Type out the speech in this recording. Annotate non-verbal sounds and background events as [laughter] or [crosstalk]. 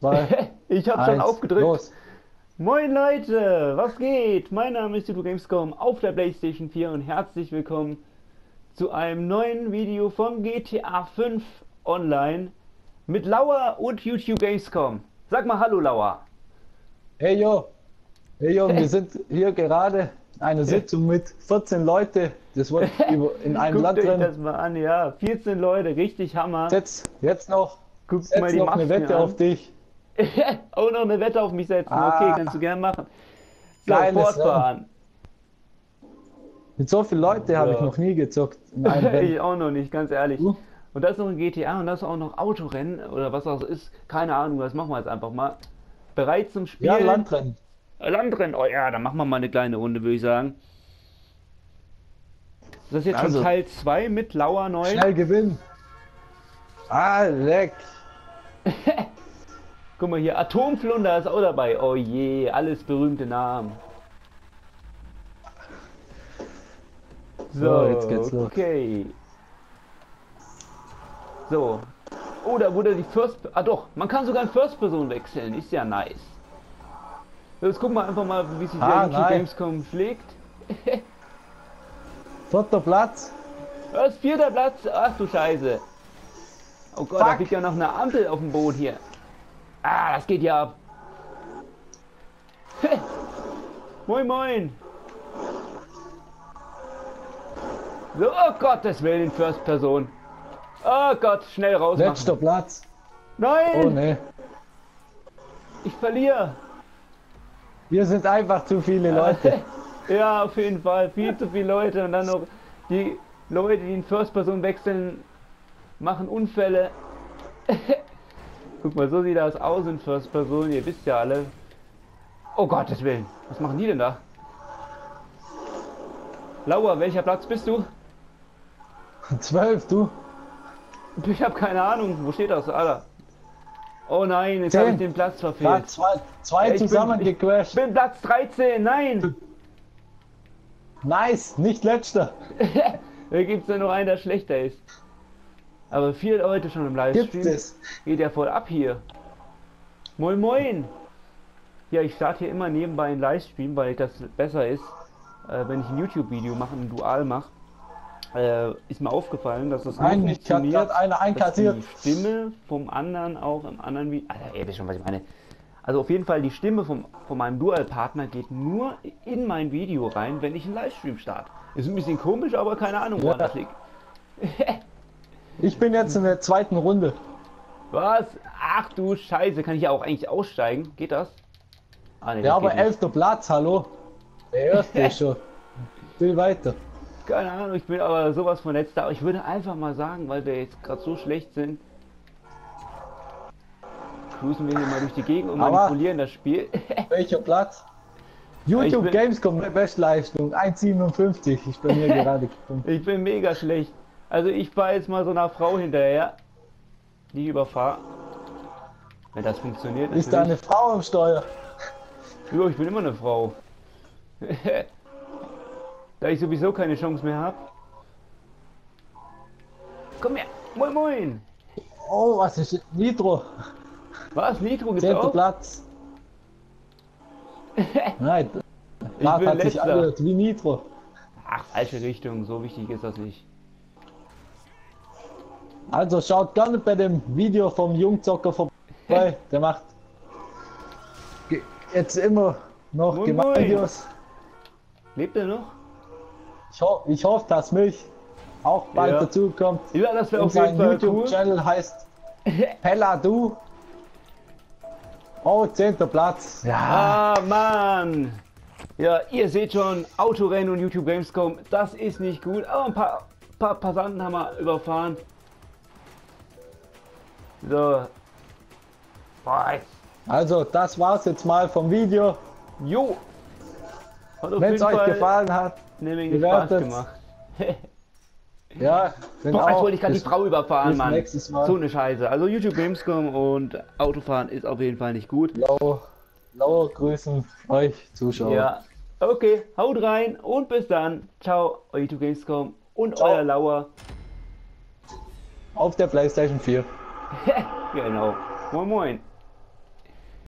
zwei, [laughs] ich habe schon aufgedrückt. los. Moin Leute, was geht? Mein Name ist YouTube Gamescom auf der PlayStation 4 und herzlich willkommen zu einem neuen Video von GTA 5 Online mit Lauer und YouTube Gamescom. Sag mal Hallo Lauer. Hey yo, hey yo, wir [laughs] sind hier gerade eine Sitzung mit 14 Leute. Das wird [laughs] in einem Guckt Land euch drin. das mal an, ja. 14 Leute, richtig Hammer. Jetzt, jetzt noch, Guckt mal jetzt die noch eine Masken Wette an. auf dich. [laughs] Auch noch eine Wette auf mich setzen. Ah. Okay, kannst du gerne machen. So, Geiles fortfahren. Mit so vielen Leuten habe ich Ja. noch nie gezockt. [laughs] ich auch noch nicht, ganz ehrlich. Du? Und das ist noch ein GTA und das ist auch noch Autorennen oder was auch ist. Keine Ahnung, das machen wir jetzt einfach mal. Bereit zum Spielen? Ja, Landrennen. Landrennen, oh ja, dann machen wir mal eine kleine Runde, würde ich sagen. Das ist jetzt Also. schon Teil 2 mit Lauer 9. Schnell gewinnen. Ah, leck. Guck mal hier, Atomflunder ist auch dabei. Oh je, alles berühmte Namen. So, So, jetzt geht's los. okay. So. Oh, da wurde die First... Ah doch, man kann sogar in First-Person wechseln. Ist ja nice. Jetzt gucken wir einfach mal, wie sich Ah, der nice. Gamescom schlägt. [laughs] Vierter Platz. Was, vierter Platz? Ach du Scheiße. Oh Gott, da Fuck. fliegt ja noch eine Ampel auf dem Boot hier. Ah, das geht ja ab. moin, moin. So, oh Gottes Willen, First Person. Oh Gott, schnell raus. Letzter Platz. Nein, Oh ne. ich verliere. Wir sind einfach zu viele Leute. [laughs] Ja, auf jeden Fall. Viel zu viele Leute und dann noch die Leute, die in First Person wechseln, machen Unfälle. [laughs] Guck mal, so sieht das aus in First Person. Ihr wisst ja alle. Oh Gottes Willen. Was machen die denn da? Lauer, welcher Platz bist du? Zwölf, du. Ich habe keine Ahnung. Wo steht das? Alter. Oh nein, jetzt habe ich den Platz verfehlt. Platz zwei, zwei Ja, ich bin- zusammen ich- gecrashed. Ich bin Platz 13. Nein. Nice, nicht letzter. [laughs] Da gibt es ja nur einen, der schlechter ist. Aber vier Leute schon im Gibt Livestream. es. Geht ja voll ab hier. Moin Moin. Ja, ich starte hier immer nebenbei einen Livestream, weil das besser ist, äh, wenn ich ein YouTube-Video mache, ein Dual mache. Äh, ist mir aufgefallen, dass das Nein, ich hab funktioniert, eine dass einkassiert. die Stimme vom anderen auch im anderen Video... Alter, ihr wisst schon, was ich meine. Also auf jeden Fall, die Stimme vom, von meinem Dual-Partner geht nur in mein Video rein, wenn ich einen Livestream starte. Ist ein bisschen komisch, aber keine Ahnung, woran Ja. das liegt. [laughs] Ich bin jetzt in der zweiten Runde. Was? Ach du Scheiße, kann ich ja auch eigentlich aussteigen? Geht das? Ah, nee, Ja, das aber elfter Platz, hallo. Der erste ist schon. Will weiter. Keine Ahnung, ich bin aber sowas von letzter. Aber ich würde einfach mal sagen, weil wir jetzt gerade so schlecht sind, cruisen wir hier mal durch die Gegend und Aber- manipulieren das Spiel. [laughs] Welcher Platz? YouTube bin- Gamescom Bestleistung 1,57. Ich bin hier [laughs] gerade ich bin mega schlecht. Also ich fahre jetzt mal so einer Frau hinterher, die überfahre. Wenn das funktioniert, Ist da eine. Frau im Steuer? Jo, ich bin immer eine Frau. [laughs] da ich sowieso keine Chance mehr habe. Komm her. Moin Moin. Oh, was ist Nitro? Was? Nitro gibt's Zehnter? Platz. [laughs] Nein, Ich Grad bin hat sich letzter. angehört wie Nitro. Ach, falsche Richtung. So wichtig ist das nicht. Also schaut gerne bei dem Video vom Jungzocker vorbei. Der macht jetzt immer noch Moin, moin. Videos. Lebt er noch? Ich, ho ich hoffe, dass Milch auch bald Ja. dazu kommt. Ja, das wäre auf jeden sein Fall cool. YouTube-Channel heißt [laughs] Pella Du. Oh, zehnter Platz. Ja, Ah, Mann. Ja, ihr seht schon, Autorennen und YouTube Gamescom, das ist nicht gut. Aber ein paar, paar Passanten haben wir überfahren. So. Also das war's jetzt mal vom Video. Jo. Wenn es euch Fall gefallen hat, eine Menge Spaß gemacht. [laughs] ja, bin Boah, jetzt wollte ich gerade die Frau überfahren, Mann. nächstes Mal. So eine Scheiße. Also YouTube Gamescom und Autofahren ist auf jeden Fall nicht gut. Lau, lauer grüßen euch Zuschauer. Ja. Okay, haut rein und bis dann. Ciao, euer YouTube Gamescom und Ciao. euer Lauer. Auf der PlayStation 4. genau. Moin moin.